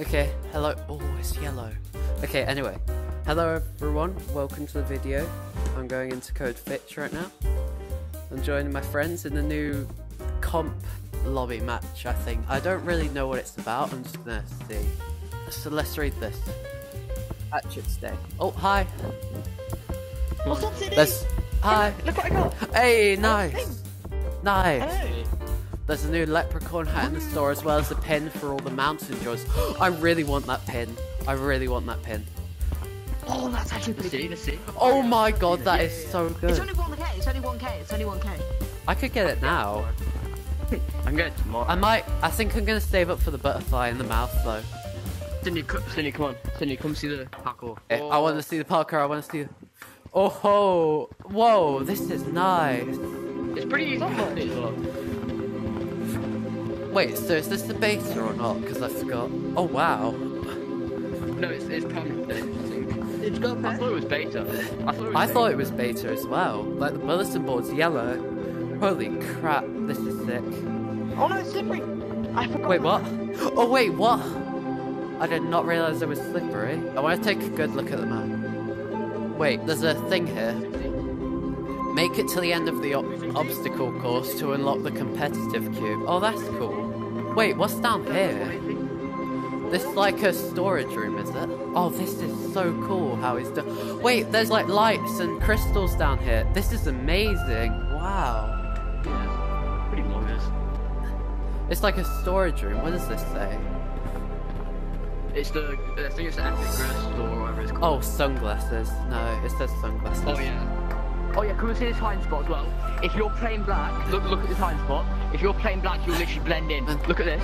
Okay, hello. Oh, it's yellow. Okay, anyway. Hello everyone, welcome to the video. I'm going into Code Fitch right now. I'm joining my friends in the new comp lobby match, I think. I don't really know what it's about, I'm just gonna see. So let's read this. Hatchet's Day. Oh, hi. What's up, Sidney? There's... Hi. Look what I got. Hey, nice. Nice. Hey. There's a new leprechaun hat in the store as well as a pin for all the mountain joys. I really want that pin. I really want that pin. Oh, that's actually Let's pretty see, good. let's see. Oh my god, that is so good. It's only 1k, it's only 1k, it's only 1k. I could get it now. I'm going tomorrow. I might. I think I'm gonna save up for the butterfly in the mouth though. Cindy, co- Cindy, come on. Cindy, come see the parkour. Eh, I want to see the parkour. I want to see. the... Oh ho! Whoa! This is nice. It's pretty easy Wait, so is this the beta or not? Because I forgot. Oh wow. No, it's, it's permanent. I think. Did you go I thought it was beta. I thought it was I beta. thought it was beta as well. Like the bulletin board's yellow. Holy crap! This is sick. Oh no, it's slippery. I forgot. Wait, what? Oh wait, what? I did not realize it was slippery. I want to take a good look at the map. Wait, there's a thing here. Make it to the end of the ob- obstacle course to unlock the competitive queue. Oh, that's cool. Wait, what's down here? This is like a storage room, is it? Oh, this is so cool how it's done. Wait, there's like lights and crystals down here. This is amazing. Wow. Yeah, pretty long, this. It's like a storage room. What does this say? It's the, I think it's the Epic Crest or whatever it's called. Oh, sunglasses. No, it says sunglasses. Oh, yeah. Oh yeah, come and see this hiding spot as well. If you're playing black, look look at this hiding spot. If you're playing black, you'll literally blend in. Look at this.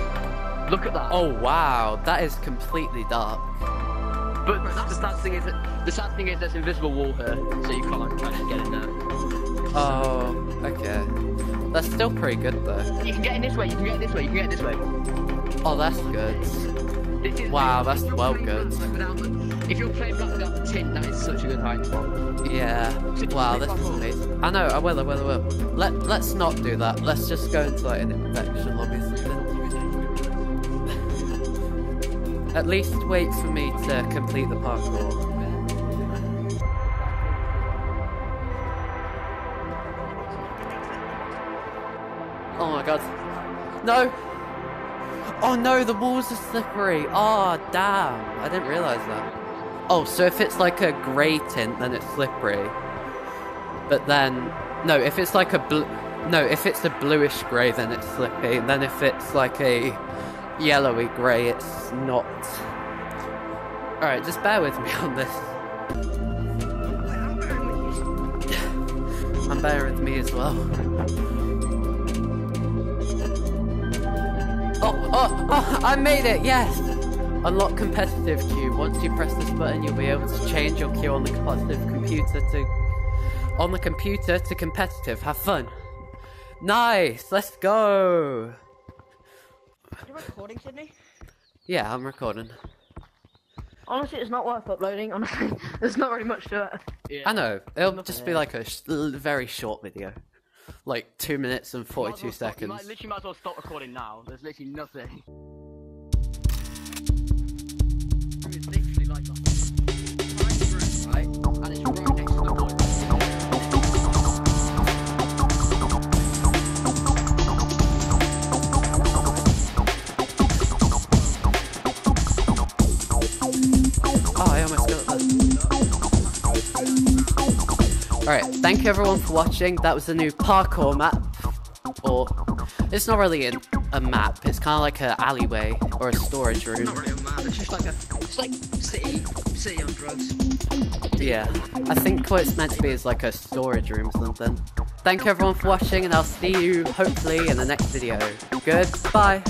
Look at that. Oh wow, that is completely dark. But the sad thing is, that, the sad thing is, there's invisible wall here, so you can't try to get in there. Oh, okay. That's still pretty good though. You can get in this way. You can get in this way. You can get in this way. Oh, that's good. Wow, that's well good. black, like, without the- if you're playing black without the that is such a good hiding spot. Yeah. Wow, this is amazing. I know. I will. I will. I will. Let Let's not do that. Let's just go into like an infection lobby. At least wait for me to complete the parkour. Oh my god. No! Oh no, the walls are slippery. Oh, damn. I didn't realize that. Oh, so if it's like a grey tint, then it's slippery. But then, no, if it's like a blue, no, if it's a bluish grey, then it's slippy. And then if it's like a yellowy grey, it's not. Alright, just bear with me on this. And bear with me as well. Oh, oh, oh, I made it, yes! Unlock competitive queue. Once you press this button, you'll be able to change your queue on the competitive computer to on the computer to competitive. Have fun. Nice. Let's go. Are You're recording, Sydney? Yeah, I'm recording. Honestly, it's not worth uploading. Honestly, there's not really much to it. Yeah. I know. It'll just be like a sh- very short video, like two minutes and as forty-two well stop- You seconds. might, literally might as well stop recording now. There's literally nothing. Alright, thank you everyone for watching. That was the new parkour map. Or, it's not really an, a map, it's kind of like an alleyway or a storage room. Not really a map. It's just like a. It's like city, city on drugs. Yeah, I think what it's meant to be is like a storage room or something. Thank you everyone for watching, and I'll see you hopefully in the next video. Goodbye.